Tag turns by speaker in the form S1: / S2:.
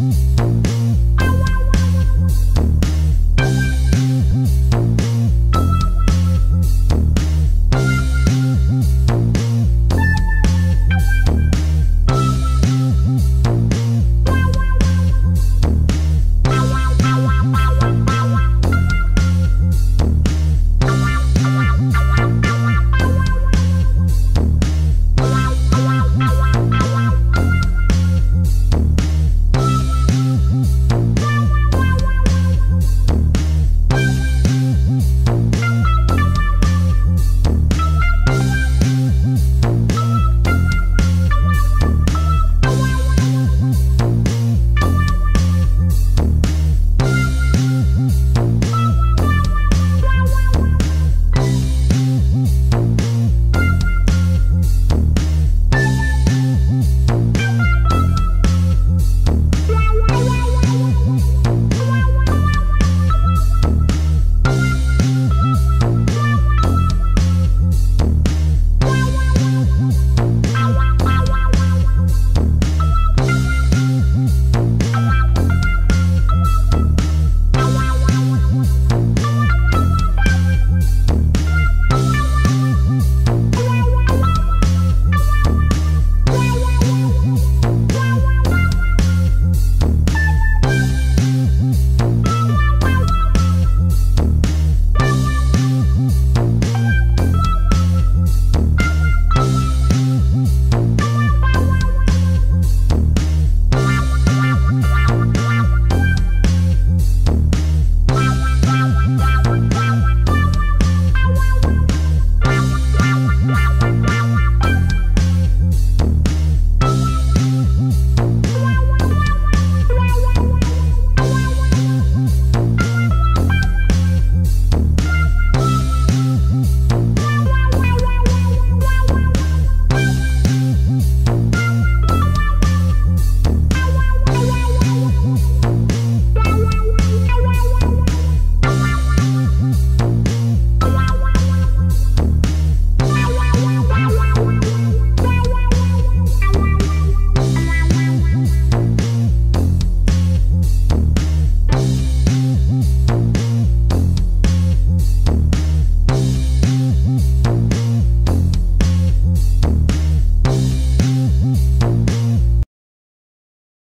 S1: Bye.